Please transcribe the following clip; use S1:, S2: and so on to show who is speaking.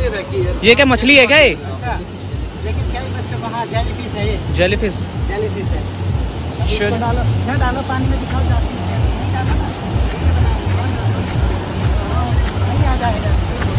S1: ये क्या मछली है क्या ये?
S2: अच्छा, लेकिन क्या बच्चों को जेलीफिश है ये?
S1: जेलीफिश
S2: जेलीफिश है। डालो डालो पानी में दिखाओ जाती है